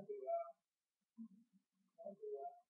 ayudar, ayudar.